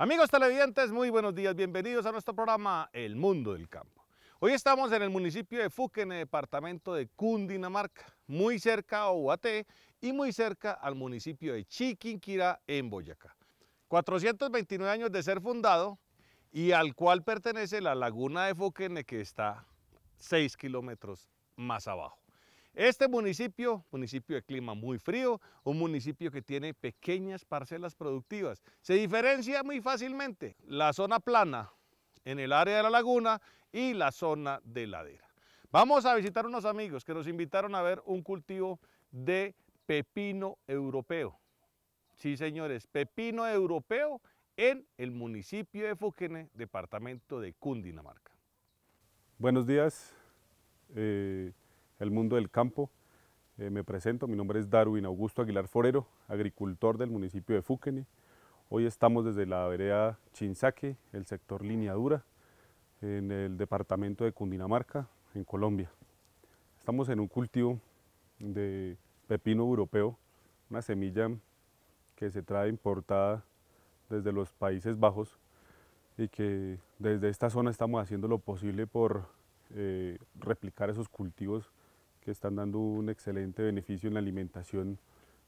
Amigos televidentes, muy buenos días, bienvenidos a nuestro programa El Mundo del Campo. Hoy estamos en el municipio de Fuque, en el departamento de Cundinamarca, muy cerca a Ubaté y muy cerca al municipio de Chiquinquirá en Boyacá. 429 años de ser fundado y al cual pertenece la laguna de Fuquene que está 6 kilómetros más abajo. Este municipio, municipio de clima muy frío, un municipio que tiene pequeñas parcelas productivas, se diferencia muy fácilmente la zona plana en el área de la laguna y la zona de ladera. Vamos a visitar unos amigos que nos invitaron a ver un cultivo de pepino europeo. Sí, señores, pepino europeo en el municipio de Fuquene, departamento de Cundinamarca. Buenos días. Eh, el mundo del campo. Eh, me presento, mi nombre es Darwin Augusto Aguilar Forero, agricultor del municipio de Fuqueni. Hoy estamos desde la vereda Chinzaque, el sector Lineadura, en el departamento de Cundinamarca, en Colombia. Estamos en un cultivo de pepino europeo, una semilla que se trae importada desde los Países Bajos y que desde esta zona estamos haciendo lo posible por eh, replicar esos cultivos que están dando un excelente beneficio en la alimentación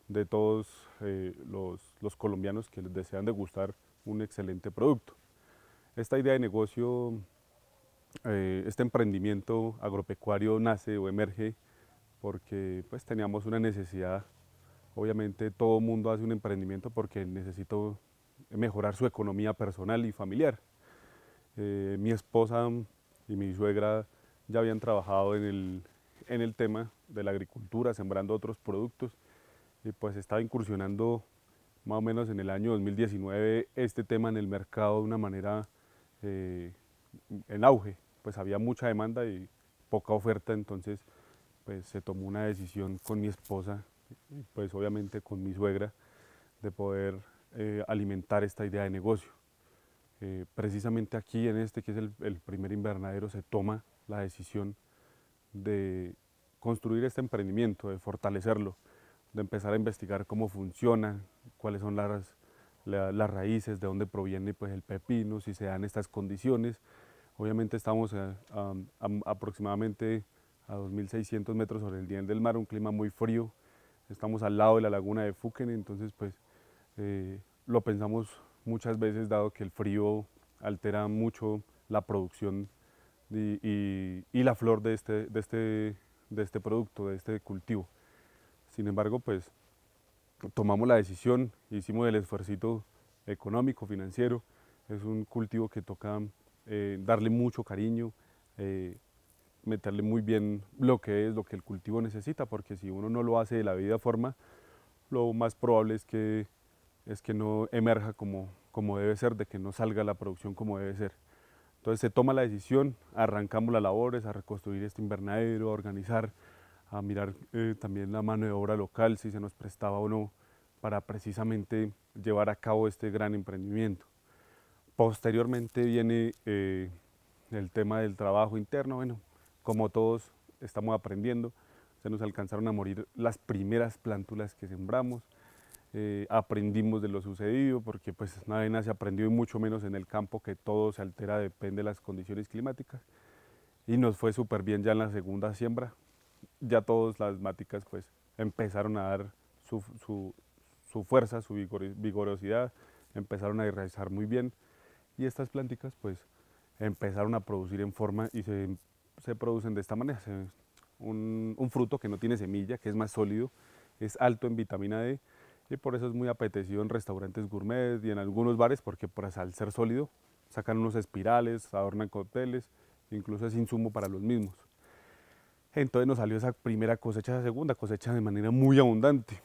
de todos eh, los, colombianos que les desean degustar un excelente producto. Esta idea de negocio, eh, este emprendimiento agropecuario nace o emerge porque pues teníamos una necesidad, obviamente todo mundo hace un emprendimiento porque necesita mejorar su economía personal y familiar. Eh, mi esposa y mi suegra ya habían trabajado en el, en el tema de la agricultura, sembrando otros productos, y pues estaba incursionando más o menos en el año 2019 este tema en el mercado de una manera eh, en auge, pues había mucha demanda y poca oferta, entonces pues se tomó una decisión con mi esposa, y pues obviamente con mi suegra, de poder eh, alimentar esta idea de negocio. Eh, precisamente aquí en este, que es el, el primer invernadero, se toma la decisión de construir este emprendimiento, de fortalecerlo, de empezar a investigar cómo funciona, cuáles son las, las raíces, de dónde proviene pues, el pepino, si se dan estas condiciones. Obviamente estamos a, aproximadamente a 2.600 metros sobre el nivel del mar, un clima muy frío. Estamos al lado de la laguna de Fuquen, entonces pues eh, lo pensamos muchas veces dado que el frío altera mucho la producción y, la flor de este, de, este, de este producto, de este cultivo. Sin embargo, pues tomamos la decisión, hicimos el esfuerzo económico, financiero. Es un cultivo que toca eh, darle mucho cariño, eh, meterle muy bien lo que es, lo que el cultivo necesita, porque si uno no lo hace de la vida forma, lo más probable es que, es que no emerja como, como debe ser, de que no salga la producción como debe ser. Entonces se toma la decisión, arrancamos las labores, a reconstruir este invernadero, a organizar, a mirar eh, también la mano de obra local, si se nos prestaba o no, para precisamente llevar a cabo este gran emprendimiento. Posteriormente viene eh, el tema del trabajo interno, bueno, como todos estamos aprendiendo, se nos alcanzaron a morir las primeras plántulas que sembramos, eh, aprendimos de lo sucedido, porque pues nada se aprendió y mucho menos en el campo que todo se altera, depende de las condiciones climáticas. Y nos fue súper bien ya en la segunda siembra, ya todas las máticas pues empezaron a dar su, su, su fuerza, su vigorosidad, empezaron a realizar muy bien y estas plánticas pues empezaron a producir en forma y se, se producen de esta manera. Un, un fruto que no tiene semilla, que es más sólido, es alto en vitamina D, y por eso es muy apetecido en restaurantes gourmet y en algunos bares porque pues, al ser sólido sacan unos espirales, adornan cócteles, incluso es insumo para los mismos. Entonces nos salió esa primera cosecha, esa segunda cosecha de manera muy abundante.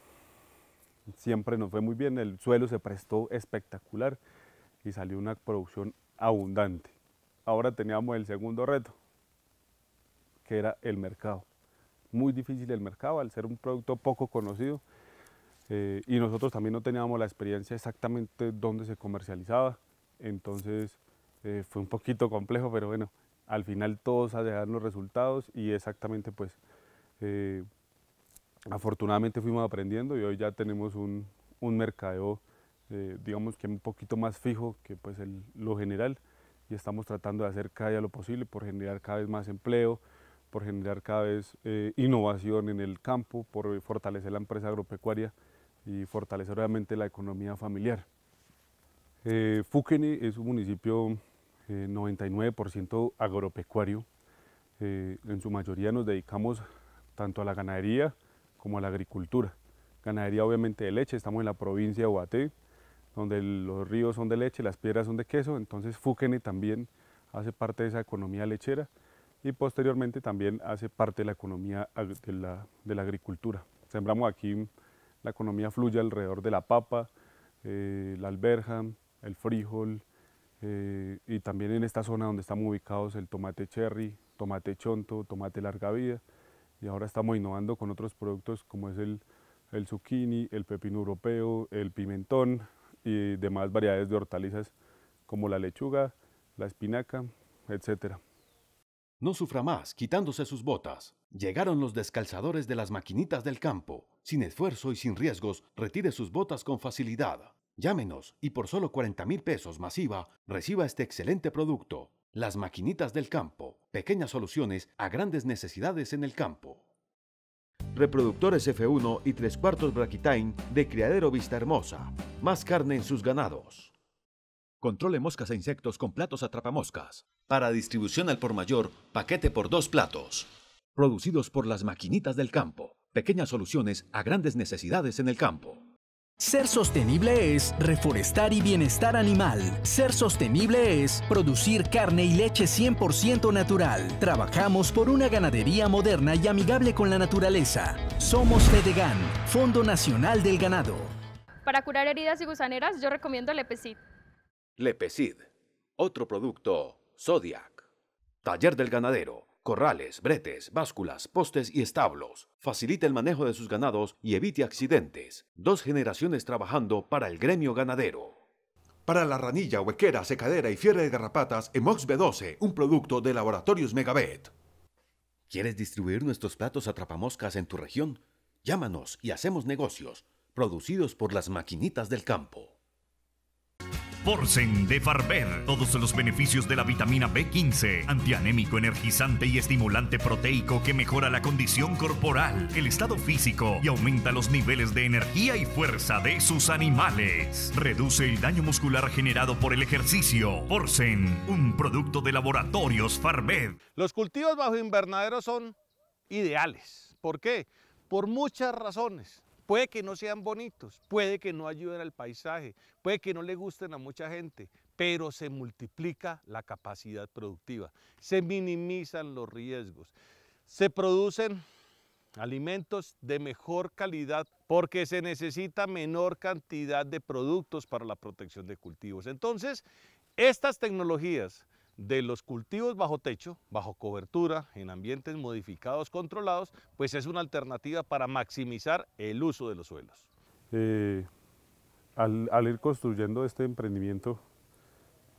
Siempre nos fue muy bien, el suelo se prestó espectacular y salió una producción abundante. Ahora teníamos el segundo reto, que era el mercado. Muy difícil el mercado al ser un producto poco conocido eh, y nosotros también no teníamos la experiencia exactamente dónde se comercializaba, entonces eh, fue un poquito complejo, pero bueno, al final todos llegar los resultados y exactamente pues eh, afortunadamente fuimos aprendiendo y hoy ya tenemos un, un mercadeo eh, digamos que un poquito más fijo que pues lo general. Y estamos tratando de hacer cada día lo posible por generar cada vez más empleo, por generar cada vez eh, innovación en el campo, por fortalecer la empresa agropecuaria y fortalecer obviamente la economía familiar. Eh, es un municipio 99% eh, agropecuario, eh, en su mayoría nos dedicamos tanto a la ganadería como a la agricultura. Ganadería obviamente de leche, estamos en la provincia de Oaté, donde los ríos son de leche, las piedras son de queso, entonces Fúquene también hace parte de esa economía lechera y posteriormente también hace parte de la economía de la, agricultura. Sembramos aquí, la economía fluye alrededor de la papa, eh, la alberja, el frijol eh, y también en esta zona donde estamos ubicados el tomate cherry, tomate chonto, tomate larga vida y ahora estamos innovando con otros productos como es el, el zucchini, el pepino europeo, el pimentón, y demás variedades de hortalizas como la lechuga, la espinaca, etc. No sufra más quitándose sus botas. Llegaron los descalzadores de las maquinitas del campo. Sin esfuerzo y sin riesgos, retire sus botas con facilidad. Llámenos y por solo 40 mil pesos masiva reciba este excelente producto. Las maquinitas del campo. Pequeñas soluciones a grandes necesidades en el campo reproductores F1 y 3 cuartos Braquitain de Criadero Vista Hermosa. Más carne en sus ganados. Controle moscas e insectos con platos atrapamoscas. Para distribución al por mayor, paquete por dos platos. Producidos por las maquinitas del campo. Pequeñas soluciones a grandes necesidades en el campo. Ser sostenible es reforestar y bienestar animal. Ser sostenible es producir carne y leche 100% natural. Trabajamos por una ganadería moderna y amigable con la naturaleza. Somos Fedegan, Fondo Nacional del Ganado. Para curar heridas y gusaneras, yo recomiendo Lepecid. Lepecid, otro producto Zodiac. Taller del ganadero corrales, bretes, básculas, postes y establos. Facilita el manejo de sus ganados y evite accidentes. Dos generaciones trabajando para el gremio ganadero. Para la ranilla, huequera, secadera y fiebre de garrapatas, Emox B12, un producto de Laboratorios Megabet. ¿Quieres distribuir nuestros platos atrapamoscas en tu región? Llámanos y hacemos negocios, producidos por las maquinitas del campo. Porcen de Farber. Todos los beneficios de la vitamina B15, antianémico, energizante y estimulante proteico que mejora la condición corporal, el estado físico y aumenta los niveles de energía y fuerza de sus animales. Reduce el daño muscular generado por el ejercicio. Porcen, un producto de laboratorios Farber. Los cultivos bajo invernadero son ideales. ¿Por qué? Por muchas razones. Puede que no sean bonitos, puede que no ayuden al paisaje, puede que no le gusten a mucha gente, pero se multiplica la capacidad productiva, se minimizan los riesgos, se producen alimentos de mejor calidad porque se necesita menor cantidad de productos para la protección de cultivos. Entonces, estas tecnologías de los cultivos bajo techo, bajo cobertura, en ambientes modificados, controlados, pues es una alternativa para maximizar el uso de los suelos. Eh, al, ir construyendo este emprendimiento,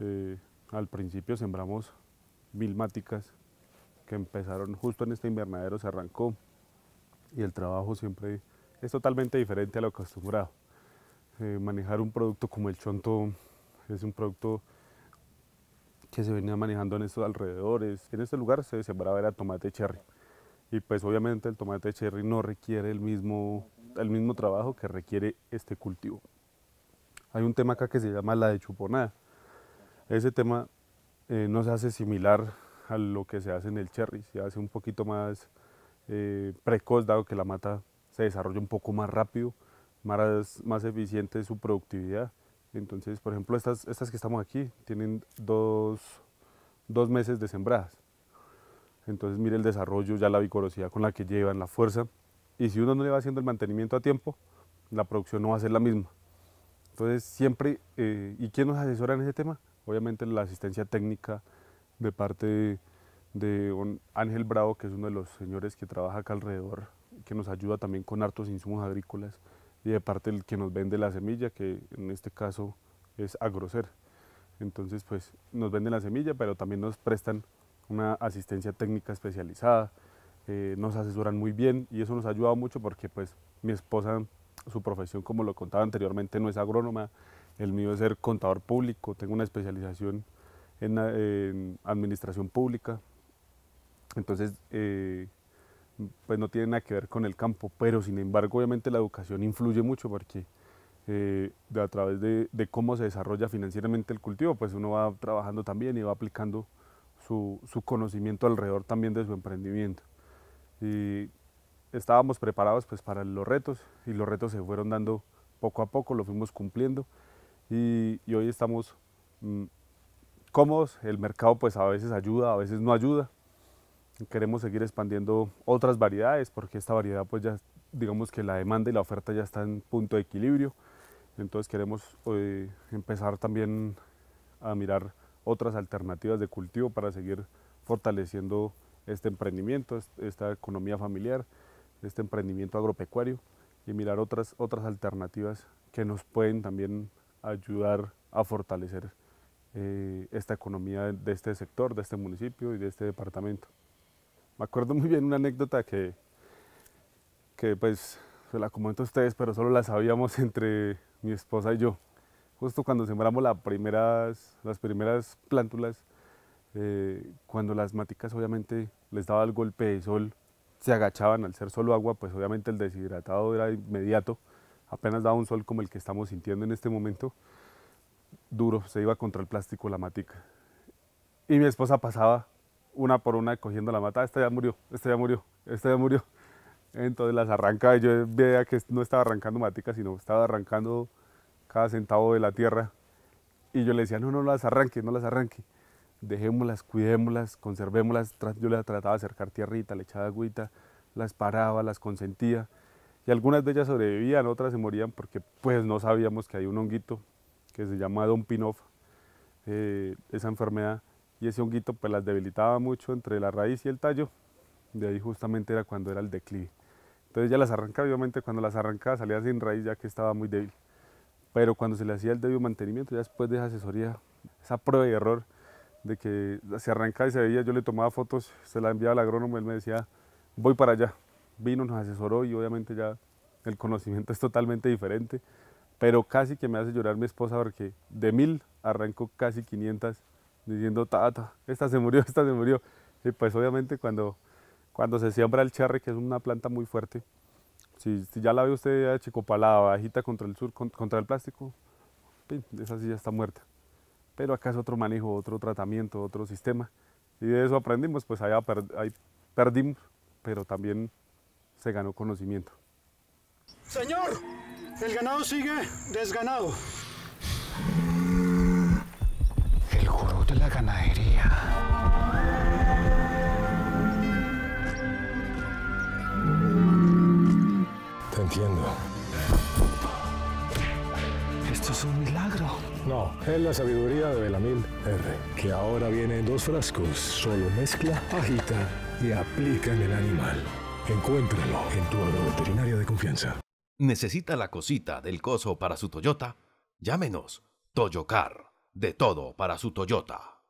eh, al principio sembramos mil máticas que empezaron justo en este invernadero, se arrancó y el trabajo siempre es totalmente diferente a lo acostumbrado. Eh, manejar un producto como el chonto es un producto que se venía manejando en estos alrededores. En este lugar se sembraba era tomate cherry. Y pues obviamente el tomate cherry no requiere el mismo, el mismo trabajo que requiere este cultivo. Hay un tema acá que se llama la de chuponada. Ese tema eh, no se hace similar a lo que se hace en el cherry, se hace un poquito más eh, precoz, dado que la mata se desarrolla un poco más rápido, más, más eficiente su productividad entonces, por ejemplo, estas, estas que estamos aquí tienen dos, meses de sembradas. Entonces, mire el desarrollo, ya la vigorosidad con la que llevan, la fuerza. Y si uno no le va haciendo el mantenimiento a tiempo, la producción no va a ser la misma. Entonces, siempre, eh, ¿y quién nos asesora en ese tema? Obviamente la asistencia técnica de parte de, Ángel Bravo, que es uno de los señores que trabaja acá alrededor, que nos ayuda también con hartos insumos agrícolas y de parte del que nos vende la semilla, que en este caso es Agrocer. Entonces, pues nos venden la semilla, pero también nos prestan una asistencia técnica especializada, eh, nos asesoran muy bien y eso nos ha ayudado mucho porque pues mi esposa su profesión, como lo contaba anteriormente, no es agrónoma, el mío es ser contador público, tengo una especialización en, administración pública, entonces eh, pues no tiene nada que ver con el campo, pero sin embargo obviamente la educación influye mucho porque eh, a través de, cómo se desarrolla financieramente el cultivo, pues uno va trabajando también y va aplicando su, conocimiento alrededor también de su emprendimiento. Y estábamos preparados pues para los retos y los retos se fueron dando poco a poco, lo fuimos cumpliendo y, hoy estamos mm, cómodos, el mercado pues a veces ayuda, a veces no ayuda, queremos seguir expandiendo otras variedades porque esta variedad pues ya digamos que la demanda y la oferta ya está en punto de equilibrio, entonces queremos eh, empezar también a mirar otras alternativas de cultivo para seguir fortaleciendo este emprendimiento, esta economía familiar, este emprendimiento agropecuario y mirar otras, otras alternativas que nos pueden también ayudar a fortalecer eh, esta economía de este sector, de este municipio y de este departamento. Me acuerdo muy bien una anécdota que, que pues se la comento a ustedes, pero solo la sabíamos entre mi esposa y yo. Justo cuando sembramos las primeras, las primeras plántulas, eh, cuando las maticas obviamente les daba el golpe de sol, se agachaban al ser solo agua, pues obviamente el deshidratado era inmediato, apenas daba un sol como el que estamos sintiendo en este momento, duro, se iba contra el plástico la matica. Y mi esposa pasaba una por una cogiendo la mata, esta ya murió, esta ya murió, esta ya murió. Entonces las arrancaba y yo veía que no estaba arrancando matica, sino estaba arrancando cada centavo de la tierra. Y yo le decía, no, no las arranque, no las arranque. Dejémoslas, cuidémoslas, conservémoslas. Yo le trataba de acercar tierrita, le echaba agüita, las paraba, las consentía y algunas de ellas sobrevivían, otras se morían porque pues no sabíamos que hay un honguito que se llama Don Pinoff, eh, esa enfermedad, y ese honguito pues las debilitaba mucho entre la raíz y el tallo, de ahí justamente era cuando era el declive. Entonces ya las arrancaba, obviamente cuando las arrancaba salía sin raíz ya que estaba muy débil, pero cuando se le hacía el debido mantenimiento, ya después de esa asesoría, esa prueba y error de que se arrancaba y se veía, yo le tomaba fotos, se la enviaba al agrónomo, él me decía, voy para allá, vino, nos asesoró y obviamente ya el conocimiento es totalmente diferente, pero casi que me hace llorar mi esposa porque de mil arrancó casi 500 diciendo, tata, esta se murió, esta se murió. Y pues obviamente cuando, cuando se siembra el cherry, que es una planta muy fuerte, si, ya la ve usted achicopalada, bajita contra el sur, contra el plástico, esa sí ya está muerta. Pero acá es otro manejo, otro tratamiento, otro sistema. Y de eso aprendimos, pues ahí perdimos, pero también se ganó conocimiento. Señor, el ganado sigue desganado. El gurú de la ganadería. Te entiendo. Esto es un milagro. No, es la sabiduría de Belamil R, que ahora viene en dos frascos. Solo mezcla, agita y aplica en el animal. Encuéntralo en tu agroveterinario de confianza. ¿Necesita la cosita del coso para su Toyota? Llámenos. Toyocar. De todo para su Toyota.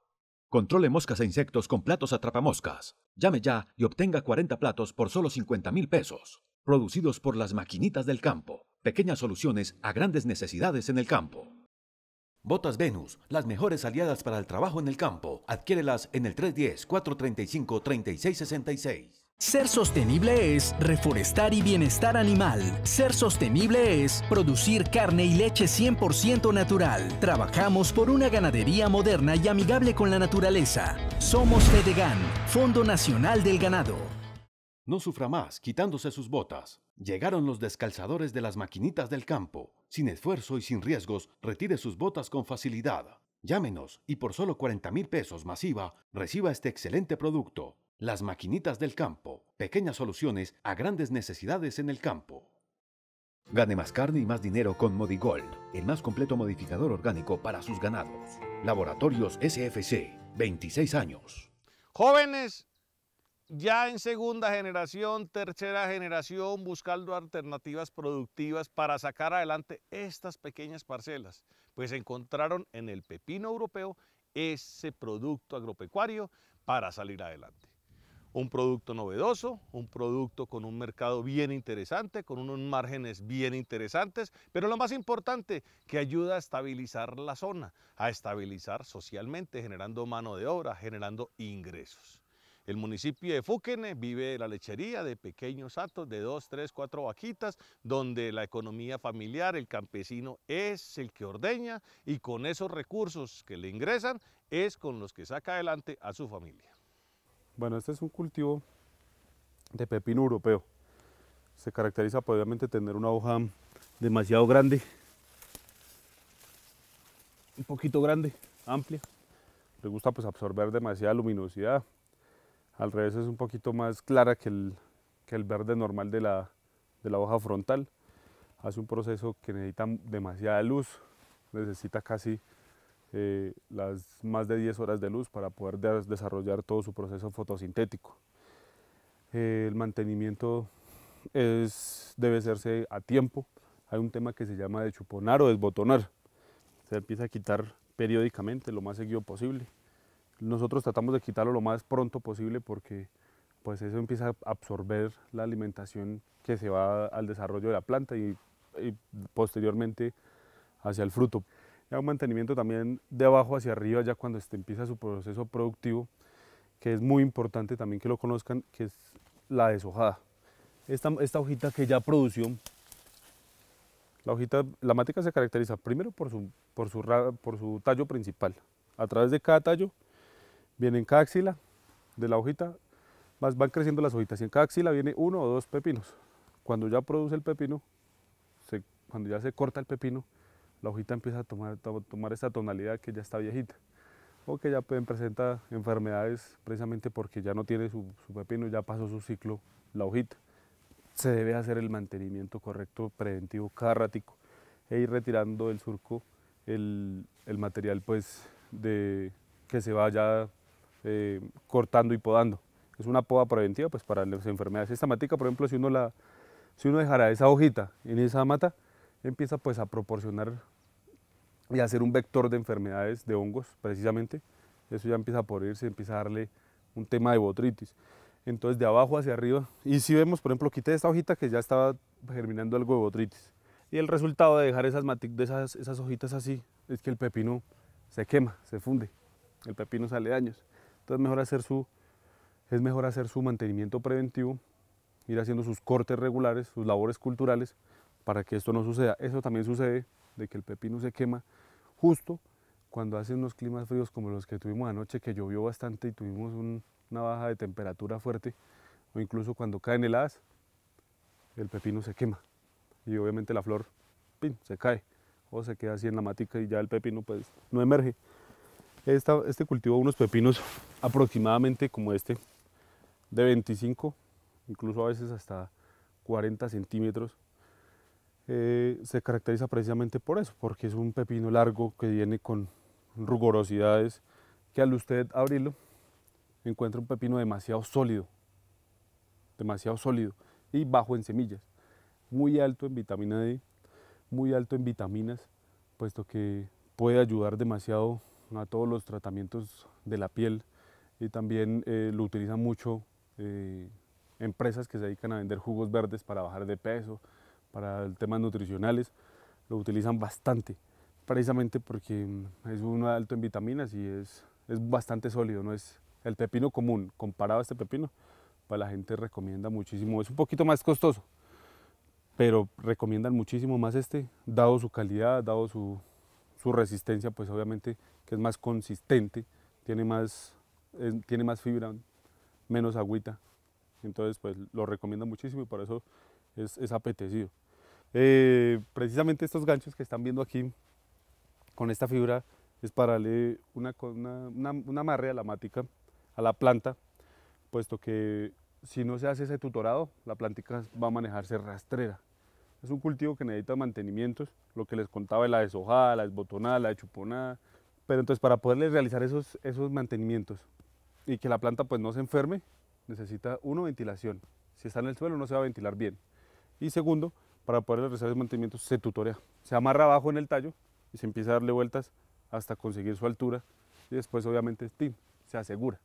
Controle moscas e insectos con platos atrapamoscas. Llame ya y obtenga 40 platos por solo 50 mil pesos. Producidos por las maquinitas del campo. Pequeñas soluciones a grandes necesidades en el campo. Botas Venus, las mejores aliadas para el trabajo en el campo. Adquiérelas en el 310-435-3666. Ser sostenible es reforestar y bienestar animal. Ser sostenible es producir carne y leche 100% natural. Trabajamos por una ganadería moderna y amigable con la naturaleza. Somos Fedegan, Fondo Nacional del Ganado. No sufra más quitándose sus botas. Llegaron los descalzadores de las maquinitas del campo. Sin esfuerzo y sin riesgos, retire sus botas con facilidad. Llámenos y por solo 40 mil pesos masiva, reciba este excelente producto. Las maquinitas del campo, pequeñas soluciones a grandes necesidades en el campo. Gane más carne y más dinero con Modigold, el más completo modificador orgánico para sus ganados. Laboratorios SFC, 26 años. Jóvenes, ya en segunda generación, tercera generación, buscando alternativas productivas para sacar adelante estas pequeñas parcelas, pues encontraron en el pepino europeo ese producto agropecuario para salir adelante. Un producto novedoso, un producto con un mercado bien interesante, con unos márgenes bien interesantes, pero lo más importante, que ayuda a estabilizar la zona, a estabilizar socialmente, generando mano de obra, generando ingresos. El municipio de Fúquene vive de la lechería de pequeños atos de dos, tres, cuatro vaquitas, donde la economía familiar, el campesino es el que ordeña y con esos recursos que le ingresan es con los que saca adelante a su familia. Bueno, este es un cultivo de pepino europeo. Se caracteriza por obviamente tener una hoja demasiado grande, un poquito grande, amplia. Le gusta pues absorber demasiada luminosidad, al revés es un poquito más clara que el, que el verde normal de la, de la hoja frontal. Hace un proceso que necesita demasiada luz, necesita casi eh, las más de 10 horas de luz para poder desarrollar todo su proceso fotosintético. El mantenimiento es, debe hacerse a tiempo. Hay un tema que se llama de chuponar o desbotonar. Se empieza a quitar periódicamente, lo más seguido posible. Nosotros tratamos de quitarlo lo más pronto posible porque pues eso empieza a absorber la alimentación que se va al desarrollo de la planta y, posteriormente hacia el fruto. Hay un mantenimiento también de abajo hacia arriba ya cuando este empieza su proceso productivo, que es muy importante también que lo conozcan, que es la deshojada. Esta, esta hojita que ya produció, la hojita, la mática se caracteriza primero por su, por su, por su tallo principal. A través de cada tallo viene en cada axila de la hojita, van creciendo las hojitas y en cada axila viene uno o dos pepinos. Cuando ya produce el pepino, cuando ya se corta el pepino, la hojita empieza a tomar, tomar esta tonalidad que ya está viejita o que ya pueden presentar enfermedades precisamente porque ya no tiene su, pepino, ya pasó su ciclo la hojita. Se debe hacer el mantenimiento correcto, preventivo, cada ratico e ir retirando del surco el, el material pues de, que se vaya eh, cortando y podando. Es una poda preventiva pues, para las enfermedades. Esta matica, por ejemplo, si uno, la, si uno dejara esa hojita en esa mata, empieza pues, a proporcionar y hacer un vector de enfermedades de hongos, precisamente. Eso ya empieza a podrirse, empieza a darle un tema de botritis. Entonces, de abajo hacia arriba, y si vemos, por ejemplo, quité esta hojita que ya estaba germinando algo de botritis. Y el resultado de dejar esas, de esas, esas hojitas así es que el pepino se quema, se funde, el pepino sale daños. Entonces mejor hacer su, es mejor hacer su mantenimiento preventivo, ir haciendo sus cortes regulares, sus labores culturales, para que esto no suceda. Eso también sucede de que el pepino se quema justo cuando hace unos climas fríos como los que tuvimos anoche, que llovió bastante y tuvimos una baja de temperatura fuerte, o incluso cuando caen heladas, el pepino se quema y obviamente la flor ¡pin! se cae o se queda así en la matica y ya el pepino pues no emerge este cultivo unos pepinos aproximadamente como este, de 25, incluso a veces hasta 40 centímetros. Eh, se caracteriza precisamente por eso, porque es un pepino largo que viene con rugorosidades, que al usted abrirlo encuentra un pepino demasiado sólido, demasiado sólido y bajo en semillas, muy alto en vitamina D, muy alto en vitaminas, puesto que puede ayudar demasiado a todos los tratamientos de la piel y también eh, lo utilizan mucho eh, empresas que se dedican a vender jugos verdes para bajar de peso, para temas nutricionales, lo utilizan bastante, precisamente porque mm, es uno alto en vitaminas y es, es bastante sólido, no es el pepino común comparado a este pepino, pues la gente recomienda muchísimo, es un poquito más costoso, pero recomiendan muchísimo más este, dado su calidad, dado su, su resistencia, pues obviamente que es más consistente, tiene más, tiene más fibra, menos agüita. Entonces, pues lo recomiendo muchísimo y por eso es, apetecido. Eh, precisamente estos ganchos que están viendo aquí con esta fibra es para darle una, una, una, amarre a la mática, a la planta, puesto que si no se hace ese tutorado, la plántica va a manejarse rastrera. Es un cultivo que necesita mantenimientos, lo que les contaba de la deshojada, la desbotonada, la chuponada, pero entonces para poderle realizar esos, esos mantenimientos y que la planta pues no se enferme, necesita uno, ventilación. Si está en el suelo no se va a ventilar bien. Y segundo, para poder realizar esos mantenimientos se tutorea. Se amarra abajo en el tallo y se empieza a darle vueltas hasta conseguir su altura y después obviamente se asegura.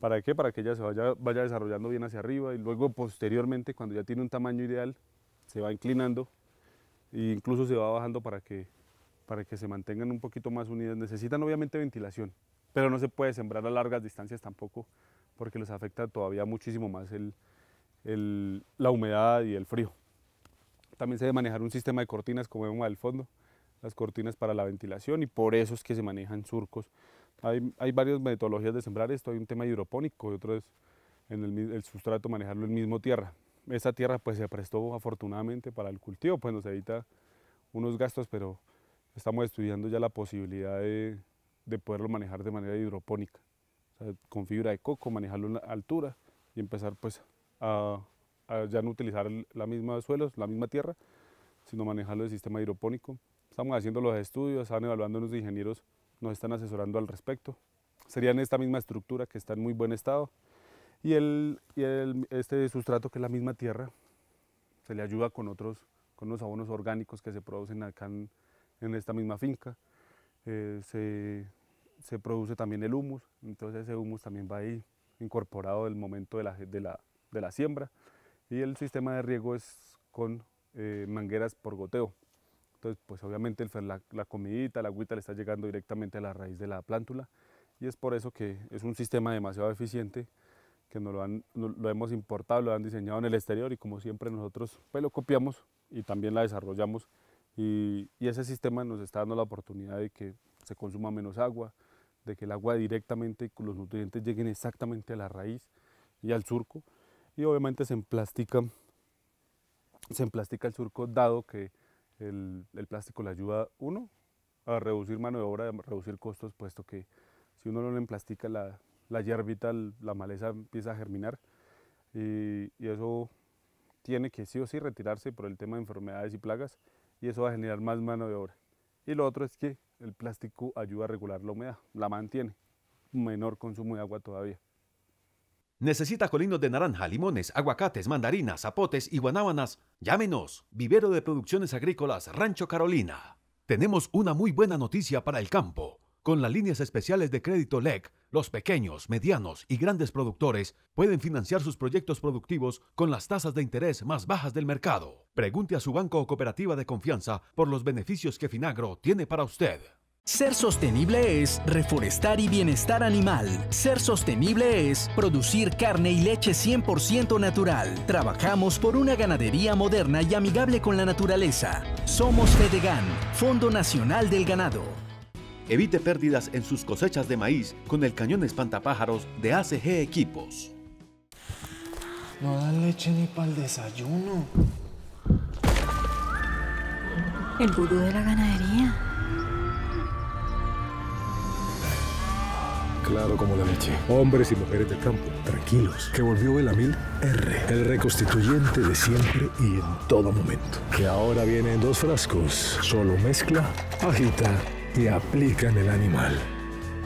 ¿Para qué? Para que ella se vaya, vaya desarrollando bien hacia arriba y luego posteriormente, cuando ya tiene un tamaño ideal, se va inclinando e incluso se va bajando para que, para que se mantengan un poquito más unidas. Necesitan obviamente ventilación, pero no se puede sembrar a largas distancias tampoco porque les afecta todavía muchísimo más el, la humedad y el frío. También se debe manejar un sistema de cortinas como vemos al fondo, las cortinas para la ventilación y por eso es que se manejan surcos. Hay, hay varias metodologías de sembrar esto, hay un tema hidropónico y otro es en el, el sustrato manejarlo en mismo tierra. Esta tierra pues se prestó afortunadamente para el cultivo, pues nos evita unos gastos, pero estamos estudiando ya la posibilidad de, de poderlo manejar de manera hidropónica, con fibra de coco, manejarlo en altura y empezar pues a, ya no utilizar la misma suelos, la misma tierra, sino manejarlo de sistema hidropónico. Estamos haciendo los estudios, están evaluando los ingenieros, nos están asesorando al respecto. Serían esta misma estructura que está en muy buen estado y, el, y el, este sustrato que es la misma tierra se le ayuda con otros con los abonos orgánicos que se producen acá en, en esta misma finca. Eh, se, se, produce también el humus, entonces ese humus también va ahí incorporado del momento de la, de la, de la siembra. Y el sistema de riego es con eh, mangueras por goteo. Entonces, pues obviamente el, la, la, comidita, la agüita le está llegando directamente a la raíz de la plántula. Y es por eso que es un sistema demasiado eficiente que nos lo, han, lo hemos importado, lo han diseñado en el exterior y como siempre nosotros pues, lo copiamos y también la desarrollamos. Y, y, ese sistema nos está dando la oportunidad de que se consuma menos agua, de que el agua directamente los nutrientes lleguen exactamente a la raíz y al surco y obviamente se emplastica, se emplastica el surco dado que el, el, plástico le ayuda uno a reducir mano de obra, a reducir costos, puesto que si uno no le emplastica la, la hierbita, la maleza empieza a germinar y, eso tiene que sí o sí retirarse por el tema de enfermedades y plagas y eso va a generar más mano de obra. Y lo otro es que el plástico ayuda a regular la humedad, la mantiene, menor consumo de agua todavía. ¿Necesita colinos de naranja, limones, aguacates, mandarinas, zapotes y guanábanas? Llámenos, Vivero de Producciones Agrícolas Rancho Carolina. Tenemos una muy buena noticia para el campo. Con las líneas especiales de crédito LEC, los pequeños, medianos y grandes productores pueden financiar sus proyectos productivos con las tasas de interés más bajas del mercado. Pregunte a su banco o cooperativa de confianza por los beneficios que Finagro tiene para usted. Ser sostenible es reforestar y bienestar animal. Ser sostenible es producir carne y leche 100% natural. Trabajamos por una ganadería moderna y amigable con la naturaleza. Somos Fedegan, Fondo Nacional del Ganado. Evite pérdidas en sus cosechas de maíz con el cañón espantapájaros de ACG Equipos. No dan leche ni para el desayuno. El gurú de la ganadería. Claro como la leche. Hombres y mujeres del campo, tranquilos. Que volvió Belamil R. El reconstituyente de siempre y en todo momento. Que ahora viene en dos frascos. Solo mezcla, agita y aplica en el animal.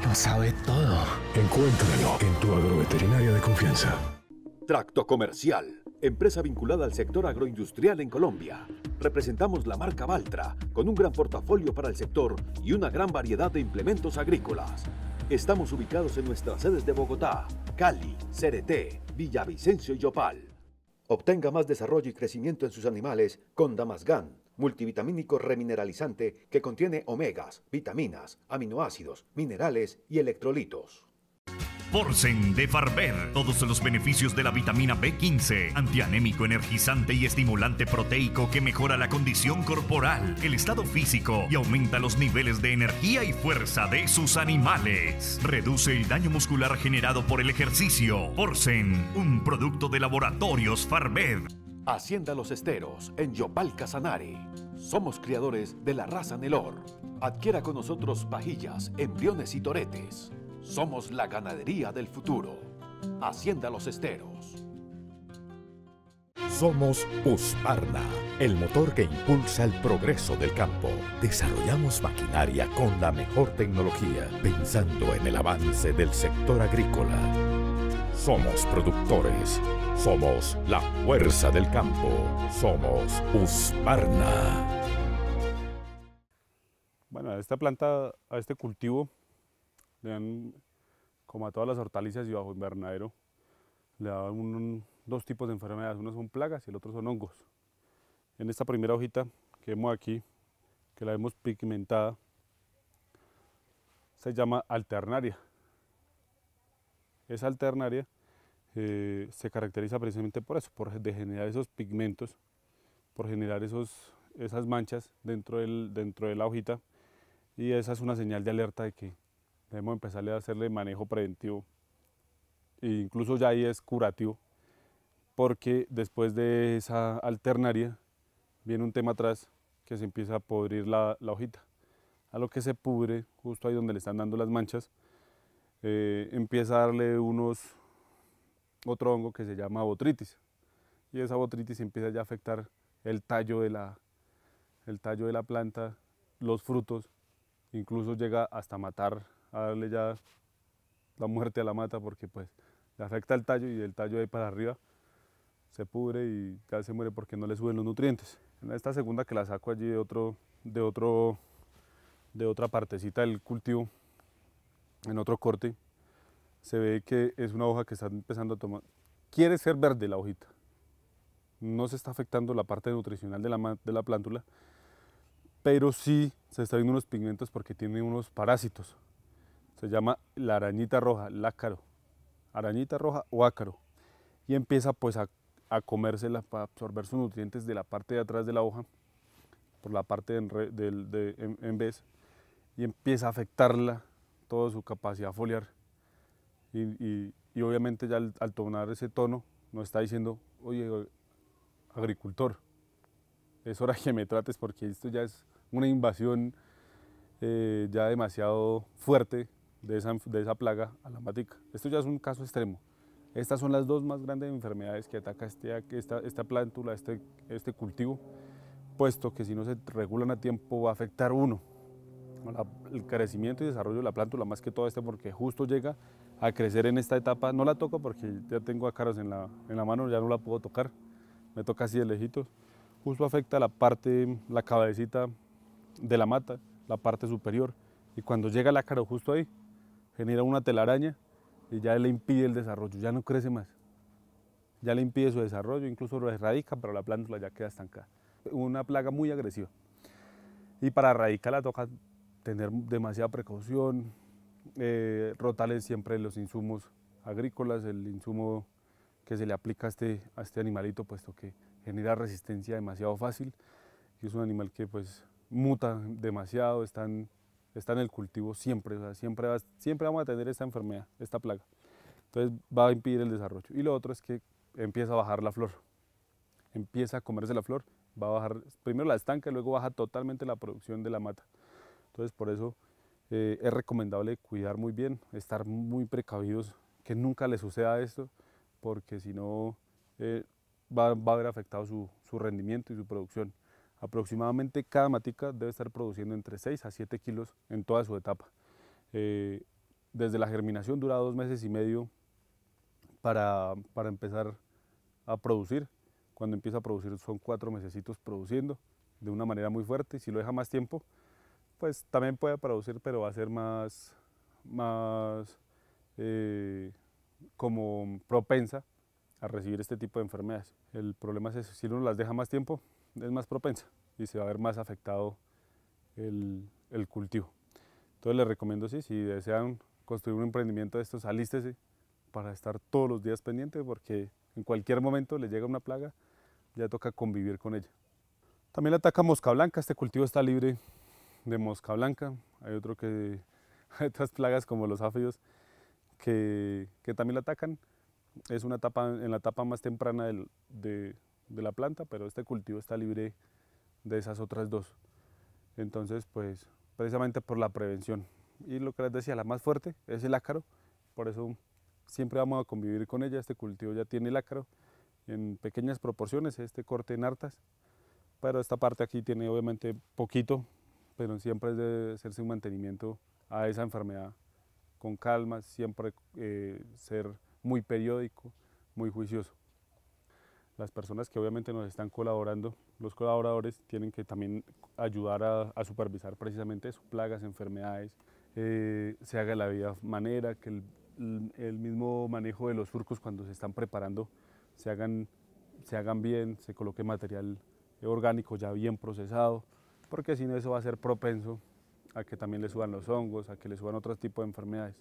Lo sabe todo. Encuéntralo en tu agroveterinaria de confianza. Tracto Comercial, empresa vinculada al sector agroindustrial en Colombia. Representamos la marca Valtra, con un gran portafolio para el sector y una gran variedad de implementos agrícolas. Estamos ubicados en nuestras sedes de Bogotá, Cali, Cereté, Villavicencio y Yopal. Obtenga más desarrollo y crecimiento en sus animales con Damasgan, multivitamínico remineralizante que contiene omegas, vitaminas, aminoácidos, minerales y electrolitos. Porcen de Farber. Todos los beneficios de la vitamina B15, antianémico, energizante y estimulante proteico que mejora la condición corporal, el estado físico y aumenta los niveles de energía y fuerza de sus animales. Reduce el daño muscular generado por el ejercicio. Porcen, un producto de laboratorios Farber. Hacienda Los Esteros, en Yopal Casanare. Somos criadores de la raza Nelor. Adquiera con nosotros pajillas, embriones y toretes. Somos la ganadería del futuro. Hacienda Los Esteros. Somos Husqvarna, el motor que impulsa el progreso del campo. Desarrollamos maquinaria con la mejor tecnología, pensando en el avance del sector agrícola. Somos productores. Somos la fuerza del campo. Somos Husqvarna. Bueno, a esta planta, a este cultivo, le han como a todas las hortalizas y bajo invernadero, le da dos tipos de enfermedades, uno son plagas y el otro son hongos. En esta primera hojita que vemos aquí, que la vemos pigmentada, se llama alternaria. Esa alternaria eh, se caracteriza precisamente por eso, por generar esos pigmentos, por generar esos, esas manchas dentro, del, dentro de la hojita y esa es una señal de alerta de que debemos empezarle a hacerle manejo preventivo e incluso ya ahí es curativo porque después de esa alternaria viene un tema atrás que se empieza a podrir la, la hojita. A lo que se pudre justo ahí donde le están dando las manchas eh, empieza a darle unos otro hongo que se llama botritis. Y esa botritis empieza ya a afectar el tallo de la el tallo de la planta los frutos incluso llega hasta matar a darle ya la muerte a la mata porque pues le afecta el tallo y el tallo ahí para arriba se pudre y ya se muere porque no le suben los nutrientes. En esta segunda que la saco allí de otro, de otro, de otra partecita del cultivo, en otro corte, se ve que es una hoja que está empezando a tomar, quiere ser verde la hojita, no se está afectando la parte nutricional de la, de la plántula, pero sí se está viendo unos pigmentos porque tiene unos parásitos, se llama la arañita roja, lácaro, arañita roja o ácaro, y empieza pues a, a comérsela para absorber sus nutrientes de la parte de atrás de la hoja, por la parte en, vez, y empieza a afectarla toda su capacidad foliar. Y, y, y obviamente ya al, al, tomar ese tono nos está diciendo, oye, agricultor, es hora que me trates porque esto ya es una invasión eh, ya demasiado fuerte de esa, de esa plaga a la matica. Esto ya es un caso extremo. Estas son las dos más grandes enfermedades que ataca este, esta, esta plántula, este, este cultivo, puesto que si no se regulan a tiempo va a afectar uno, el crecimiento y desarrollo de la plántula, más que todo este, porque justo llega a crecer en esta etapa. No la toco porque ya tengo ácaros en la, en la mano, ya no la puedo tocar, me toca así de lejitos. Justo afecta la parte, la cabecita de la mata, la parte superior, y cuando llega el ácaro justo ahí, genera una telaraña y ya le impide el desarrollo, ya no crece más. Ya le impide su desarrollo, incluso lo erradica, pero la plántula ya queda estancada. Una plaga muy agresiva. Y para erradicarla toca tener demasiada precaución, eh, siempre los insumos agrícolas, el insumo que se le aplica a este, a este animalito, puesto que genera resistencia demasiado fácil y es un animal que pues muta demasiado, están está en el cultivo siempre, siempre, siempre vamos a tener esta enfermedad, esta plaga. Entonces va a impedir el desarrollo. Y lo otro es que empieza a bajar la flor, empieza a comerse la flor, va a bajar primero la estanca y luego baja totalmente la producción de la mata. Entonces por eso eh, es recomendable cuidar muy bien, estar muy precavidos, que nunca le suceda esto, porque si no eh, va, va, a haber afectado su rendimiento y su producción. Aproximadamente cada matica debe estar produciendo entre 6 a 7 kilos en toda su etapa. Eh, desde la germinación dura dos meses y medio para, para, empezar a producir. Cuando empieza a producir son cuatro mesecitos produciendo de una manera muy fuerte. Si lo deja más tiempo, pues también puede producir, pero va a ser más, más eh, como propensa a recibir este tipo de enfermedades. El problema es eso, si uno las deja más tiempo, es más propensa y se va a ver más afectado el, el cultivo. Entonces les recomiendo, sí, si desean construir un emprendimiento de estos, alístese para estar todos los días pendiente porque en cualquier momento le llega una plaga, ya toca convivir con ella. También le ataca mosca blanca, este cultivo está libre de mosca blanca. Hay otro que, hay otras plagas como los áfidos que, que también la atacan. Es una etapa, en la etapa más temprana del, de, de la planta, pero este cultivo está libre de esas otras dos. Entonces, pues, precisamente por la prevención. Y lo que les decía, la más fuerte es el ácaro, por eso siempre vamos a convivir con ella. Este cultivo ya tiene el ácaro en pequeñas proporciones, este corte en hartas, pero esta parte aquí tiene obviamente poquito, pero siempre es de hacerse un mantenimiento a esa enfermedad con calma, siempre eh, ser muy periódico, muy juicioso las personas que obviamente nos están colaborando, los colaboradores tienen que también ayudar a, supervisar precisamente eso, plagas, enfermedades, eh, se haga la vida manera, que el mismo manejo de los surcos cuando se están preparando se hagan, se hagan bien, se coloque material orgánico ya bien procesado, porque si no eso va a ser propenso a que también le suban los hongos, a que le suban otros tipos de enfermedades.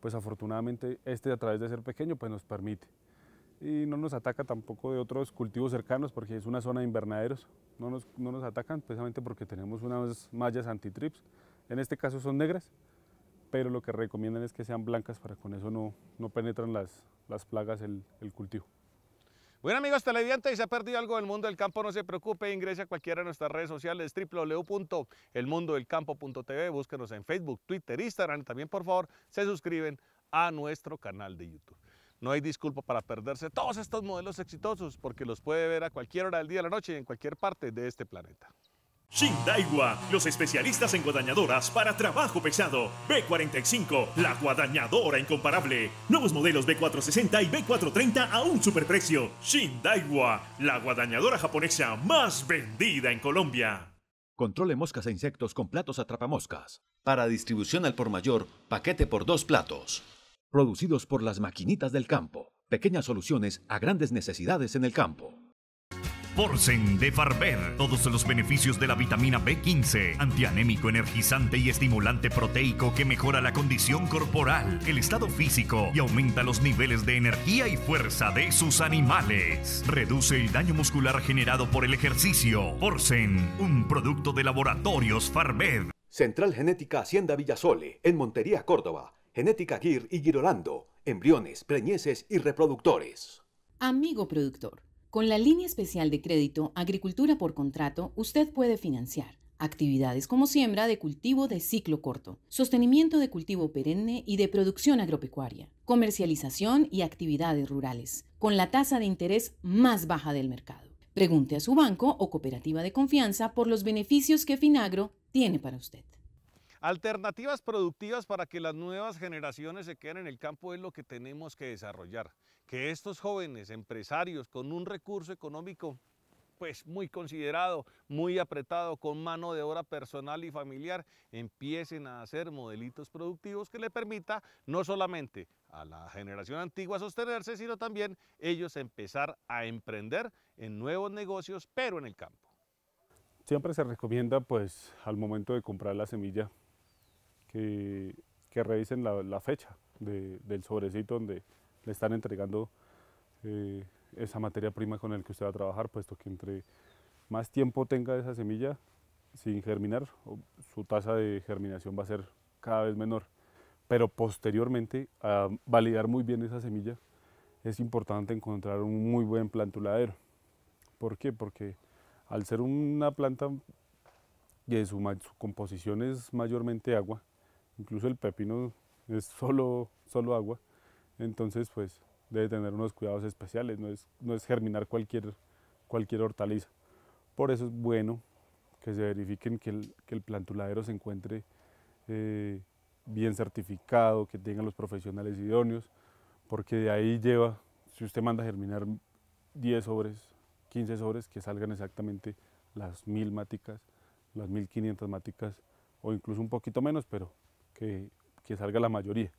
Pues afortunadamente este a través de ser pequeño pues nos permite. Y no nos ataca tampoco de otros cultivos cercanos porque es una zona de invernaderos. No nos, no nos atacan precisamente porque tenemos unas mallas antitrips. En este caso son negras, pero lo que recomiendan es que sean blancas para con eso no, no penetran las, las plagas el, el cultivo. Bueno amigos televidentes, si se ha perdido algo del mundo del campo, no se preocupe, ingrese a cualquiera de nuestras redes sociales, www.elmundodelcampo.tv, búsquenos en Facebook, Twitter, Instagram, también por favor se suscriben a nuestro canal de YouTube. No hay disculpa para perderse todos estos modelos exitosos, porque los puede ver a cualquier hora del día, de la noche y en cualquier parte de este planeta. Shindaiwa, los especialistas en guadañadoras para trabajo pesado. B45, la guadañadora incomparable. Nuevos modelos B460 y B430 a un superprecio. Shindaiwa, la guadañadora japonesa más vendida en Colombia. Controle moscas e insectos con platos atrapamoscas. Para distribución al por mayor, paquete por dos platos. Producidos por las maquinitas del campo. Pequeñas soluciones a grandes necesidades en el campo. Porcen de Farber. Todos los beneficios de la vitamina B15, antianémico, energizante y estimulante proteico que mejora la condición corporal, el estado físico y aumenta los niveles de energía y fuerza de sus animales. Reduce el daño muscular generado por el ejercicio. Porcen, un producto de laboratorios Farber. Central Genética Hacienda Villasole, en Montería, Córdoba. Genética GIR y Girolando. Embriones, preñeces y reproductores. Amigo productor. Con la línea especial de crédito Agricultura por contrato, usted puede financiar actividades como siembra de cultivo de ciclo corto, sostenimiento de cultivo perenne y de producción agropecuaria, comercialización y actividades rurales, con la tasa de interés más baja del mercado. Pregunte a su banco o cooperativa de confianza por los beneficios que Finagro tiene para usted. Alternativas productivas para que las nuevas generaciones se queden en el campo es lo que tenemos que desarrollar que estos jóvenes empresarios con un recurso económico pues muy considerado, muy apretado, con mano de obra personal y familiar, empiecen a hacer modelitos productivos que le permita no solamente a la generación antigua sostenerse, sino también ellos empezar a emprender en nuevos negocios, pero en el campo. Siempre se recomienda pues al momento de comprar la semilla que, revisen la, fecha del sobrecito donde le están entregando eh, esa materia prima con el que usted va a trabajar, puesto que entre más tiempo tenga esa semilla sin germinar, su tasa de germinación va a ser cada vez menor. Pero posteriormente, a validar muy bien esa semilla, es importante encontrar un muy buen plantuladero. ¿Por qué? Porque al ser una planta y su, su composición es mayormente agua, incluso el pepino es solo, solo agua, entonces pues debe tener unos cuidados especiales, no es, no es germinar cualquier, cualquier hortaliza. Por eso es bueno que se verifiquen que el, que el plantuladero se encuentre eh, bien certificado, que tenga los profesionales idóneos, porque de ahí lleva, si usted manda a germinar 10 sobres, 15 sobres, que salgan exactamente las 1000 máticas, las 1500 máticas, o incluso un poquito menos, pero que, que salga la mayoría.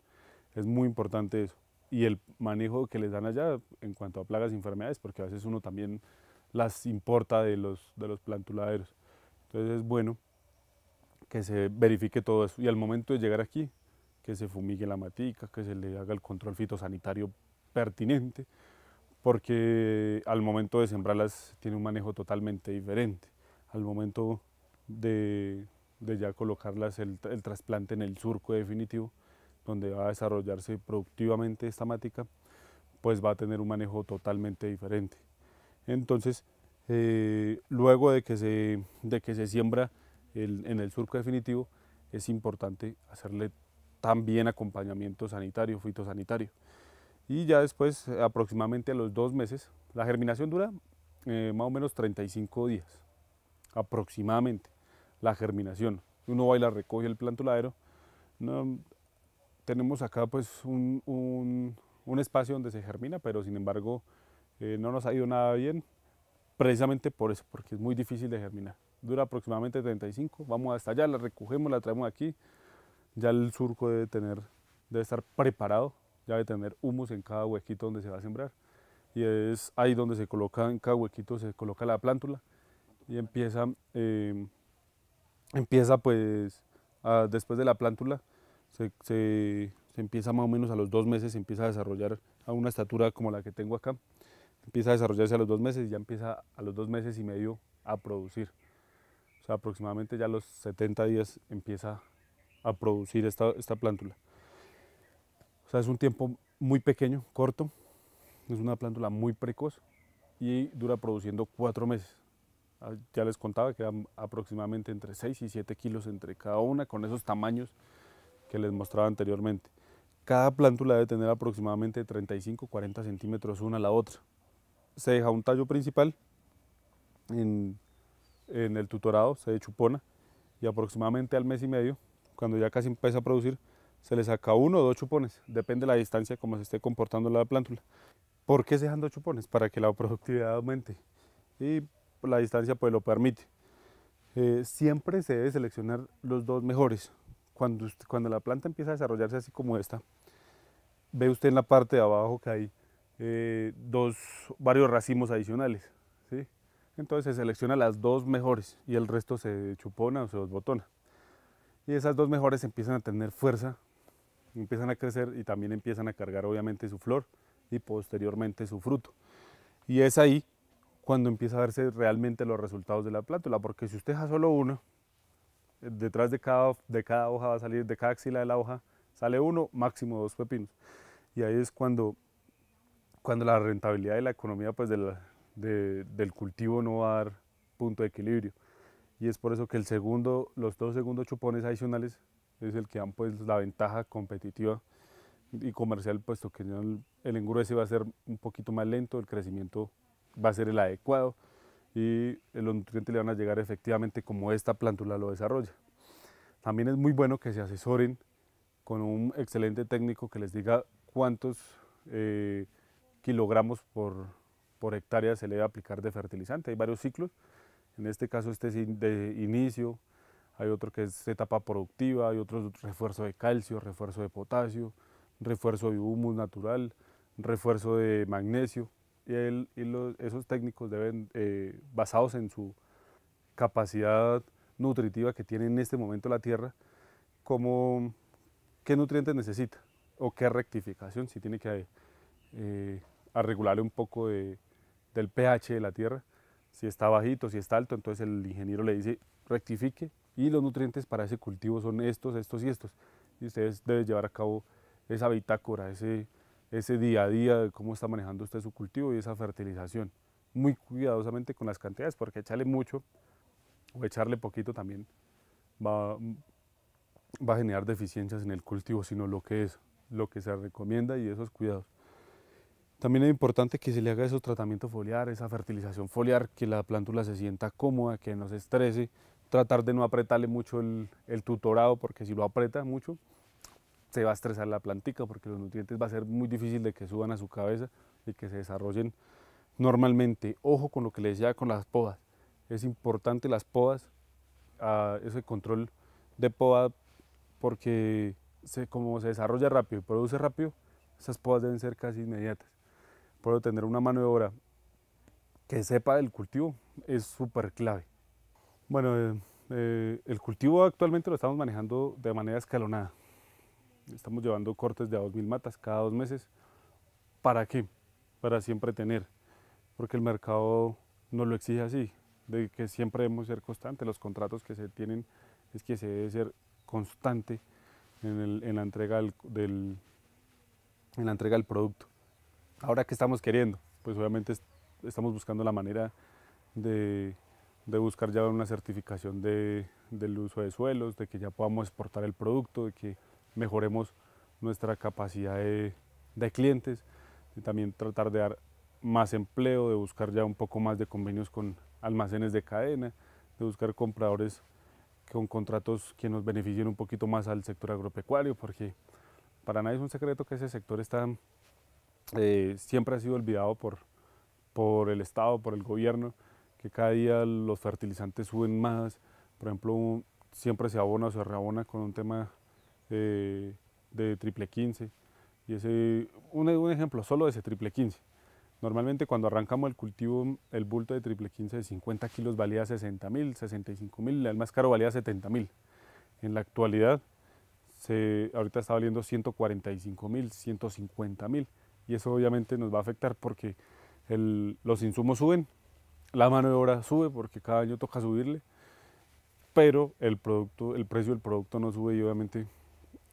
Es muy importante eso y el manejo que les dan allá en cuanto a plagas y enfermedades, porque a veces uno también las importa de los, de los plantuladeros. Entonces es bueno que se verifique todo eso y al momento de llegar aquí, que se fumigue la matica, que se le haga el control fitosanitario pertinente, porque al momento de sembrarlas tiene un manejo totalmente diferente. Al momento de, de ya colocarlas el, el trasplante en el surco definitivo, donde va a desarrollarse productivamente esta mática, pues va a tener un manejo totalmente diferente. Entonces, eh, luego de que, se, de que se siembra en el surco definitivo, es importante hacerle también acompañamiento sanitario, fitosanitario. Y ya después, aproximadamente a los dos meses, la germinación dura eh, más o menos 35 días, aproximadamente, la germinación. Uno va y la recoge el plantuladero, no, tenemos acá pues un, un, espacio donde se germina, pero sin embargo eh, no nos ha ido nada bien, precisamente por eso, porque es muy difícil de germinar. Dura aproximadamente 35, vamos hasta allá, la recogemos, la traemos aquí, ya el surco debe tener debe estar preparado, ya debe tener humus en cada huequito donde se va a sembrar. Y es ahí donde se coloca, en cada huequito se coloca la plántula y empieza, eh, empieza pues, después de la plántula, se, se, empieza más o menos a los dos meses, se empieza a desarrollar a una estatura como la que tengo acá, empieza a desarrollarse a los dos meses y ya empieza a los dos meses y medio a producir. O sea, aproximadamente ya a los 70 días empieza a producir esta, esta plántula. O sea, es un tiempo muy pequeño, corto, es una plántula muy precoz y dura produciendo cuatro meses. Ah, ya les contaba que eran aproximadamente entre 6 y 7 kilos entre cada una, con esos tamaños que les mostraba anteriormente. Cada plántula debe tener aproximadamente 35-40 centímetros una a la otra. Se deja un tallo principal en, el tutorado, se chupona, y aproximadamente al mes y medio, cuando ya casi empieza a producir, se le saca uno o dos chupones, depende de la distancia como se esté comportando la plántula. ¿Por qué se dejan dos chupones? Para que la productividad aumente. Y la distancia pues lo permite. Eh, siempre se debe seleccionar los dos mejores. Cuando, cuando la planta empieza a desarrollarse así como esta, ve usted en la parte de abajo que hay eh, dos, varios racimos adicionales. Entonces se selecciona las dos mejores y el resto se chupona o se botona. Y esas dos mejores empiezan a tener fuerza, empiezan a crecer y también empiezan a cargar obviamente su flor y posteriormente su fruto. Y es ahí cuando empieza a verse realmente los resultados de la plátula, porque si usted deja solo uno, detrás de cada, de cada hoja va a salir, de cada axila de la hoja, sale uno, máximo dos pepinos. Y ahí es cuando, cuando la rentabilidad de la economía pues, del cultivo no va a dar punto de equilibrio. Y es por eso que el segundo, los dos segundos chupones adicionales es el que dan pues, la ventaja competitiva y comercial, puesto que el, el engruese va a ser un poquito más lento, el crecimiento va a ser el adecuado y los nutrientes le van a llegar efectivamente como esta plántula lo desarrolla. También es muy bueno que se asesoren con un excelente técnico que les diga cuántos eh, kilogramos por, hectárea se le debe aplicar de fertilizante. Hay varios ciclos, en este caso este es de inicio, hay otro que es etapa productiva, hay otro refuerzo de calcio, refuerzo de potasio, refuerzo de humus natural, refuerzo de magnesio y, esos técnicos deben, eh, basados en su capacidad nutritiva que tiene en este momento la tierra, como qué nutrientes necesita o qué rectificación, si tiene que eh, un poco de, del pH de la tierra, si está bajito, si está alto, entonces el ingeniero le dice rectifique y los nutrientes para ese cultivo son estos, estos y estos. Y ustedes deben llevar a cabo esa bitácora, ese, ese día a día cómo está manejando usted su cultivo y esa fertilización. Muy cuidadosamente con las cantidades, porque echarle mucho o echarle poquito también va, va a generar deficiencias en el cultivo, sino lo que es, lo que se recomienda y esos cuidados. También es importante que se le haga esos tratamiento foliar, esa fertilización foliar, que la plántula se sienta cómoda, que no se estrese, tratar de no apretarle mucho el, el tutorado, porque si lo aprieta mucho, se va a estresar la plantica porque los nutrientes va a ser muy difícil de que suban a su cabeza y que se desarrollen normalmente. Ojo con lo que les decía con las podas. Es importante las podas, uh, ese control de poda porque se, como se desarrolla rápido y produce rápido, esas podas deben ser casi inmediatas. Puedo tener una mano de obra que sepa del cultivo es súper clave. Bueno, eh, eh, el cultivo actualmente lo estamos manejando de manera escalonada. Estamos llevando cortes de a 2.000 matas cada dos meses. ¿Para qué? Para siempre tener. Porque el mercado nos lo exige así, de que siempre debemos ser constantes. Los contratos que se tienen es que se debe ser constante en, la, entrega del, en la entrega del producto. Ahora, ¿qué estamos queriendo? Pues obviamente estamos buscando la manera de, buscar ya una certificación del uso de suelos, de que ya podamos exportar el producto, de que mejoremos nuestra capacidad de, clientes y también tratar de dar más empleo, de buscar ya un poco más de convenios con almacenes de cadena, de buscar compradores con contratos que nos beneficien un poquito más al sector agropecuario, porque para nadie es un secreto que ese sector está, eh, siempre ha sido olvidado por, por el Estado, por el gobierno, que cada día los fertilizantes suben más, por ejemplo, siempre se abona o se reabona con un tema eh, de triple 15. Y ese, un, un ejemplo solo de ese triple 15. Normalmente cuando arrancamos el cultivo, el bulto de triple 15 de 50 kilos valía 60 mil, 65 mil, el más caro valía 70 mil. En la actualidad, se, ahorita está valiendo 145 mil, 150 mil. Y eso obviamente nos va a afectar porque el, los insumos suben, la mano de obra sube porque cada año toca subirle, pero el, producto, el precio del producto no sube y obviamente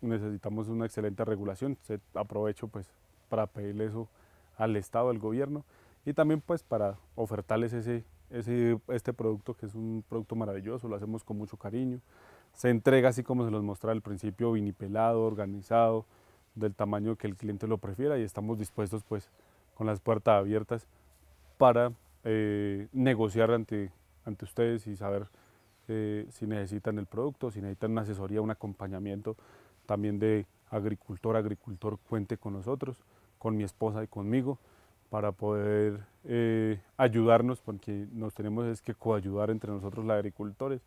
necesitamos una excelente regulación. Se aprovecho pues para pedirle eso al Estado, al gobierno y también pues para ofertarles ese, ese, este producto que es un producto maravilloso, lo hacemos con mucho cariño. Se entrega así como se los mostraba al principio, vinipelado, organizado, del tamaño que el cliente lo prefiera y estamos dispuestos pues con las puertas abiertas para eh, negociar ante, ante ustedes y saber eh, si necesitan el producto, si necesitan una asesoría, un acompañamiento también de agricultor, agricultor cuente con nosotros, con mi esposa y conmigo para poder eh, ayudarnos porque nos tenemos es que coayudar entre nosotros los agricultores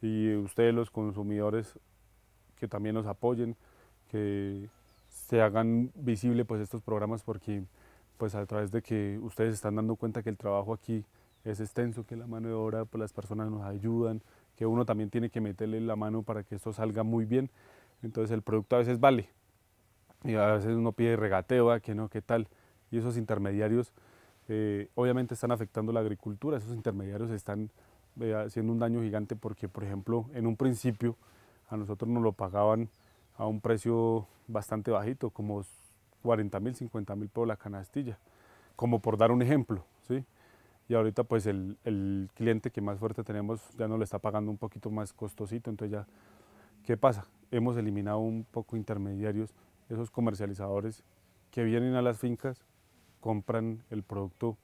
y ustedes los consumidores que también nos apoyen, que se hagan visible pues estos programas porque pues a través de que ustedes están dando cuenta que el trabajo aquí es extenso, que la mano de obra, pues las personas nos ayudan, que uno también tiene que meterle la mano para que esto salga muy bien. Entonces el producto a veces vale y a veces uno pide regateo, ¿a que no, qué tal. Y esos intermediarios eh, obviamente están afectando la agricultura, esos intermediarios están eh, haciendo un daño gigante porque, por ejemplo, en un principio a nosotros nos lo pagaban a un precio bastante bajito, como 40 mil, 50 mil por la canastilla, como por dar un ejemplo, ¿sí? Y ahorita pues el, el, cliente que más fuerte tenemos ya no le está pagando un poquito más costosito, entonces ya, ¿qué pasa? Hemos eliminado un poco intermediarios, esos comercializadores que vienen a las fincas, compran el producto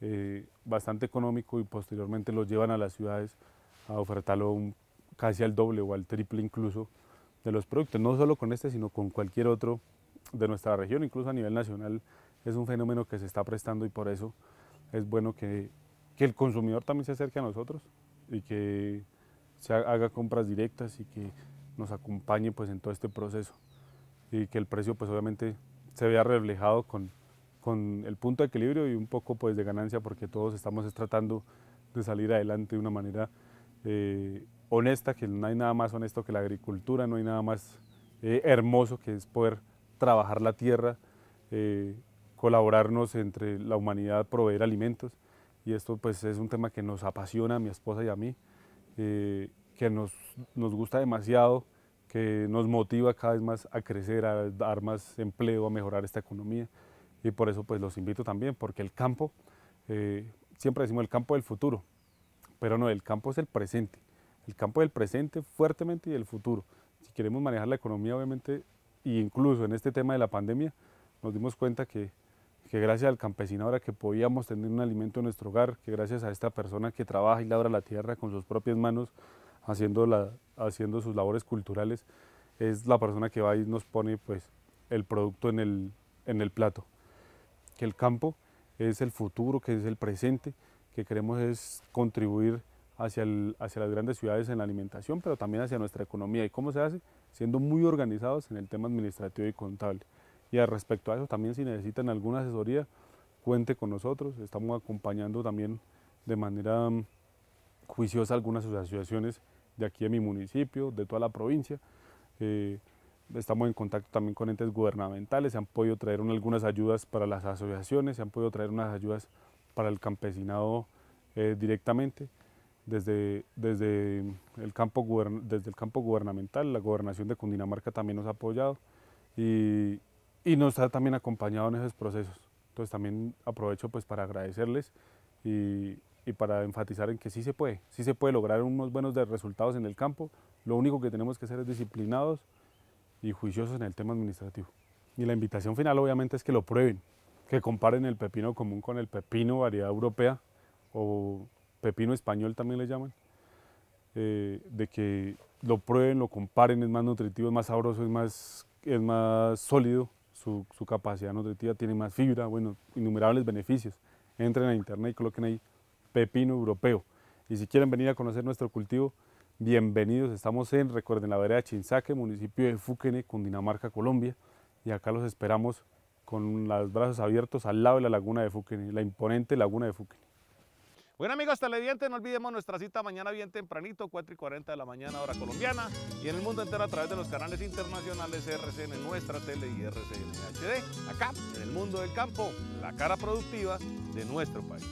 eh, bastante económico y posteriormente lo llevan a las ciudades a ofertarlo casi al doble o al triple incluso de los productos, no solo con este, sino con cualquier otro de nuestra región, incluso a nivel nacional, es un fenómeno que se está prestando y por eso es bueno que, que el consumidor también se acerque a nosotros y que se haga compras directas y que nos acompañe pues en todo este proceso y que el precio pues obviamente se vea reflejado con, con el punto de equilibrio y un poco pues de ganancia porque todos estamos tratando de salir adelante de una manera eh, honesta, que no hay nada más honesto que la agricultura, no hay nada más eh, hermoso que es poder trabajar la tierra, eh, colaborarnos entre la humanidad, proveer alimentos. Y esto pues es un tema que nos apasiona a mi esposa y a mí, eh, que nos, nos gusta demasiado, que nos motiva cada vez más a crecer, a dar más empleo, a mejorar esta economía. Y por eso pues los invito también, porque el campo, siempre decimos el campo del futuro, pero no, el campo es el presente el campo del presente fuertemente y del futuro. Si queremos manejar la economía, obviamente, e incluso en este tema de la pandemia, nos dimos cuenta que, que gracias al campesino ahora que podíamos tener un alimento en nuestro hogar, que gracias a esta persona que trabaja y labra la tierra con sus propias manos, haciendo, la, haciendo sus labores culturales, es la persona que va y nos pone pues, el producto en el, en el plato. Que el campo es el futuro, que es el presente, que queremos es contribuir hacia, hacia las grandes ciudades en la alimentación, pero también hacia nuestra economía. ¿Y cómo se hace? Siendo muy organizados en el tema administrativo y contable. Y respecto a eso, también si necesitan alguna asesoría, cuente con nosotros. Estamos acompañando también de manera mm, juiciosa algunas asociaciones de aquí de mi municipio, de toda la provincia. Eh, estamos en contacto también con entes gubernamentales, se han podido traer algunas ayudas para las asociaciones, se han podido traer unas ayudas para el campesinado eh, directamente desde, desde, el campo, desde el campo gubernamental, la gobernación de Cundinamarca también nos ha apoyado y, y, nos ha también acompañado en esos procesos. Entonces también aprovecho pues para agradecerles y, y, para enfatizar en que sí se puede, sí se puede lograr unos buenos resultados en el campo, lo único que tenemos que ser es disciplinados y juiciosos en el tema administrativo. Y la invitación final obviamente es que lo prueben, que comparen el pepino común con el pepino variedad europea o pepino español también le llaman, eh, de que lo prueben, lo comparen, es más nutritivo, es más sabroso, es más, es más sólido, su, su capacidad nutritiva tiene más fibra, bueno, innumerables beneficios. Entren a internet y coloquen ahí pepino europeo. Y si quieren venir a conocer nuestro cultivo, Bienvenidos, estamos en, recuerden, la vereda Chinzaque, municipio de Fuquene, Cundinamarca, Colombia, y acá los esperamos con los brazos abiertos al lado de la laguna de Fuquene, la imponente laguna de Fuquene. Bueno amigos televidentes, no olvidemos nuestra cita mañana bien tempranito, 4 y 40 de la mañana hora colombiana y en el mundo entero a través de los canales internacionales RCN, nuestra tele y RCN HD, acá en el mundo del campo, la cara productiva de nuestro país.